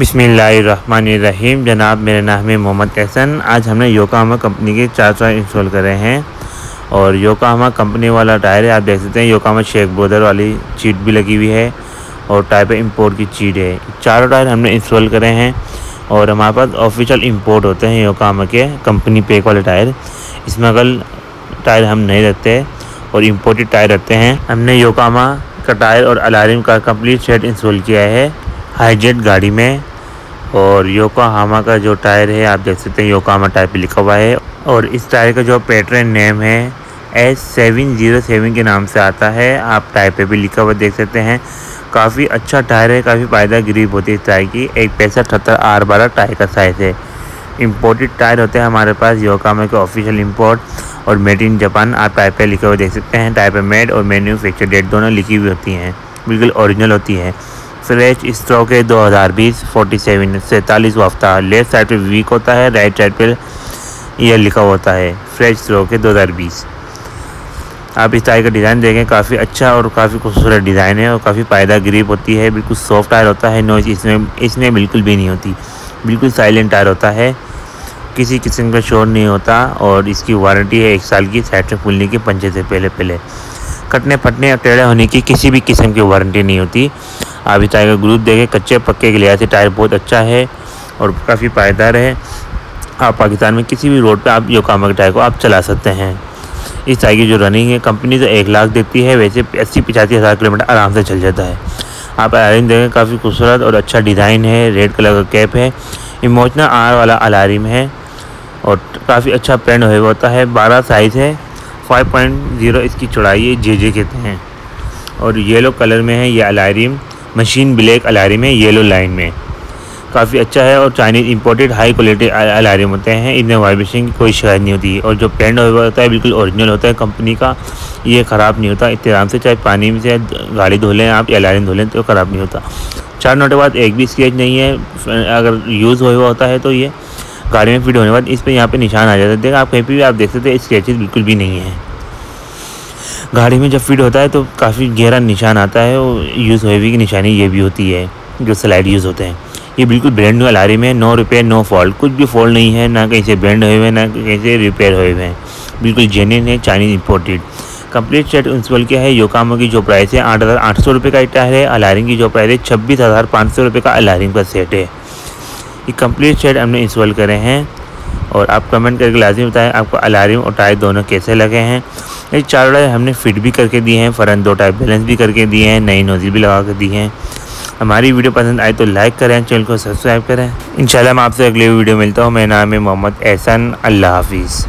बिसमीम जनाब, मेरा नाम है मोहम्मद एहसन। आज हमने योकामा कंपनी के चार टायर इंस्टॉल करे हैं। और योकामा कंपनी वाला टायर है, आप देख सकते हैं, योकामा शेख ब्रोदर वाली चीट भी लगी हुई है और टायर पे इंपोर्ट की चीट है। चारों टायर हमने इंस्टॉल करे हैं और हमारे पास ऑफिशियल इम्पोर्ट होते हैं योकामा के कंपनी पेक वाले टायर। इसमें अगर टायर हम नहीं रखते और इम्पोर्टेड टायर रखते हैं, हमने योकामा का टायर और अलार्म का कंप्लीट सेट इंस्टॉल किया है हाईजेट गाड़ी में। और योकोहामा का जो टायर है, आप देख सकते हैं योकोहामा टायर पे लिखा हुआ है। और इस टायर का जो पेट्रेन नेम है एस सेवन ज़ीरो सेवन के नाम से आता है। आप टायर पे भी लिखा हुआ देख सकते हैं। काफ़ी अच्छा टायर है, काफ़ी फ़ायदा ग्रीप होती है इस टायर की। एक पैंसठ अठहत्तर आर बारह टायर का साइज़ है। इम्पोर्टेड टायर होते हैं हमारे पास योकामा के ऑफिशियल इम्पोर्ट और मेड इन जापान आप टायर पे लिखे हुए देख सकते हैं टायर पे मेड और मैन्युफैक्चर डेट दोनों लिखी हुई होती हैं, बिल्कुल ओरिजिनल होती है। फ्रेश स्ट्रोक है 2020 47 सैंतालीस हफ़्ता। लेफ़्ट साइड पे वीक होता है, राइट साइड पे ईयर लिखा होता है, फ्रेश स्ट्रोक है 2020 आप इस टायर का डिज़ाइन देखें, काफ़ी अच्छा और काफ़ी खूबसूरत डिज़ाइन है और काफ़ी पायदा ग्रीप होती है, बिल्कुल सॉफ्ट टायर होता है, नॉइज़ इसमें इसमें बिल्कुल भी नहीं होती, बिल्कुल साइलेंट टायर होता है, किसी किस्म का शोर नहीं होता और इसकी वारंटी है एक साल की, साइड से खुलने के पंचे से पहले पहले कटने फटने और टेढ़े होने की किसी भी किस्म की वारंटी नहीं होती। आप इस टायर का ग्रुप देखें, कच्चे पक्के के लिहाज से टायर बहुत अच्छा है और काफ़ी पायदार है। आप पाकिस्तान में किसी भी रोड पर आप योकामा के टायर को आप चला सकते हैं। इस टायर की जो रनिंग है कंपनी तो एक लाख देती है, वैसे अस्सी पचासी हज़ार किलोमीटर आराम से चल जाता है। आप अलारिम देखें, काफ़ी खूबसूरत और अच्छा डिज़ाइन है रेड कलर का कैप है, इमोशनल आर वाला अलारिम है और काफ़ी अच्छा प्रिंट हुआ होता है। बारह साइज़ है फाइव पॉइंट ज़ीरो इसकी चौड़ाई है जे जे कहते हैं। और येलो कलर में है, ये अलारिम। मशीन ब्लैक अलार्म है येलो लाइन में काफ़ी अच्छा है और Chinese imported high quality alarm होते हैं। इनमें वाइब्रेशन की कोई शिकायत नहीं होती। और जो पेंट होता है, बिल्कुल ओरिजिनल होता है। कंपनी का ये ख़राब नहीं होता। इतराम से चाहे पानी में से गाड़ी धो लें, आप या धो लें तो ख़राब नहीं होता। चार नोट के बाद एक भी स्केच नहीं है। अगर यूज़ हुआ होता है तो ये गाड़ी में फिट होने के बाद इस पर यहाँ पर निशान आ जाता है। आप कहीं पर भी आप देख सकते हैं स्केचेस बिल्कुल भी नहीं है। गाड़ी में जब फिट होता है तो काफ़ी गहरा निशान आता है और यूज़ हुए की निशानी ये भी होती है जो स्लाइड यूज़ होते हैं। ये बिल्कुल ब्रांड न्यू अलारी में नो रिपेयर नो फॉल्ट कुछ भी फॉल्ट नहीं है, ना कहीं से ब्रांड हुए हुए ना कहीं से रिपेयर हुए हुए हैं। बिल्कुल जेन्यन है Chinese imported complete set install किया है? योकामो की जो प्राइस है, आठ हज़ार आठ सौ रुपये का टायर है अलारिंग की जो प्राइस है, छब्बीस हज़ार पाँच सौ रुपये का अलारिंग का सेट है। ये कंप्लीट सेट हमने इंस्टॉल करे हैं और आप कमेंट करके लाजमी बताएँ, आपको अलार्म और टायर दोनों कैसे लगे हैं। ये चार टायर हमने फिट भी करके दिए हैं, फ़रन दो टाइप बैलेंस भी करके दिए हैं, नई नोजी भी लगा कर दी हैं। हमारी वीडियो पसंद आए तो लाइक करें, चैनल को सब्सक्राइब करें। इंशाल्लाह मैं आपसे अगले वीडियो मिलता हूँ। मेरा नाम है मोहम्मद एहसन। अल्लाह हाफिज़।